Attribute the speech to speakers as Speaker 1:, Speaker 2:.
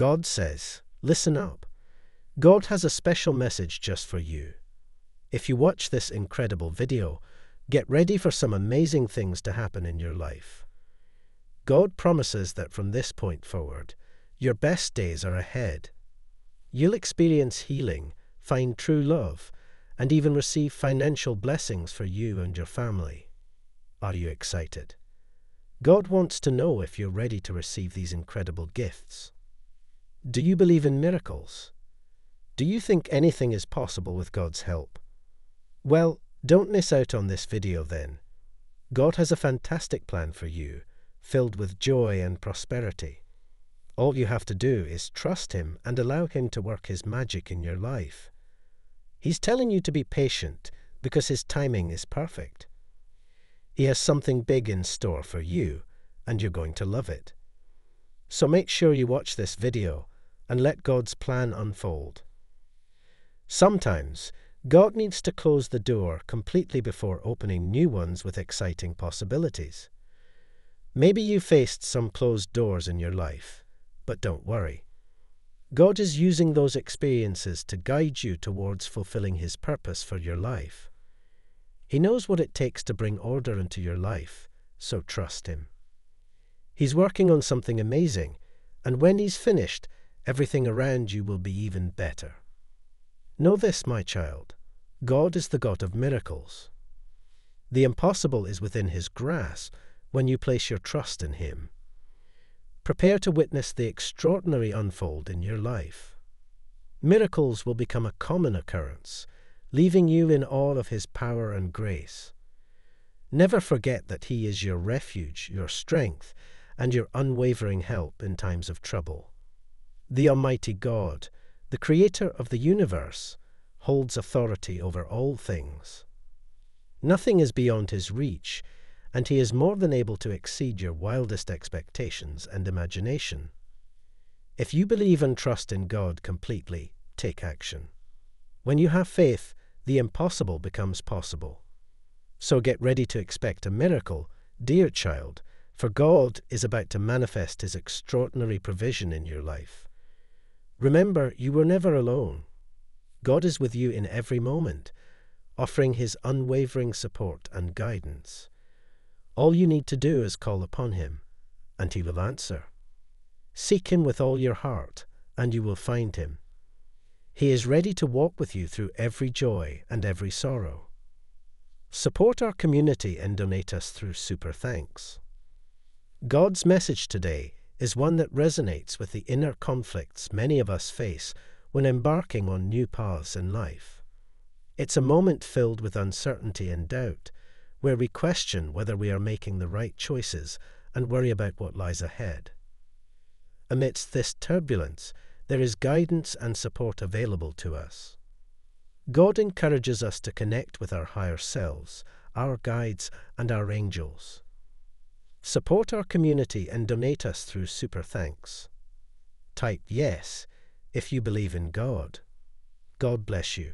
Speaker 1: God says, Listen up. God has a special message just for you. If you watch this incredible video, get ready for some amazing things to happen in your life. God promises that from this point forward, your best days are ahead. You'll experience healing, find true love, and even receive financial blessings for you and your family. Are you excited? God wants to know if you're ready to receive these incredible gifts. Do you believe in miracles? Do you think anything is possible with God's help? Well, don't miss out on this video then. God has a fantastic plan for you, filled with joy and prosperity. All you have to do is trust Him and allow Him to work His magic in your life. He's telling you to be patient because His timing is perfect. He has something big in store for you, and you're going to love it. So make sure you watch this video and let God's plan unfold. Sometimes God needs to close the door completely before opening new ones with exciting possibilities. Maybe you faced some closed doors in your life, but don't worry. God is using those experiences to guide you towards fulfilling His purpose for your life. He knows what it takes to bring order into your life, so trust Him. He's working on something amazing, and when He's finished, everything around you will be even better. Know this, my child God is the God of miracles. The impossible is within His grasp when you place your trust in Him. Prepare to witness the extraordinary unfold in your life. Miracles will become a common occurrence, leaving you in awe of His power and grace. Never forget that He is your refuge, your strength, and your unwavering help in times of trouble. The Almighty God, the creator of the universe, holds authority over all things. Nothing is beyond his reach, and he is more than able to exceed your wildest expectations and imagination. If you believe and trust in God completely, take action. When you have faith, the impossible becomes possible. So get ready to expect a miracle, dear child, for God is about to manifest his extraordinary provision in your life. Remember, you were never alone. God is with you in every moment, offering his unwavering support and guidance. All you need to do is call upon him, and he will answer. Seek him with all your heart, and you will find him. He is ready to walk with you through every joy and every sorrow. Support our community and donate us through Super Thanks. God's message today is one that resonates with the inner conflicts many of us face when embarking on new paths in life. It's a moment filled with uncertainty and doubt, where we question whether we are making the right choices and worry about what lies ahead. Amidst this turbulence, there is guidance and support available to us. God encourages us to connect with our higher selves, our guides, and our angels. Support our community and donate us through Super Thanks. Type yes if you believe in God. God bless you.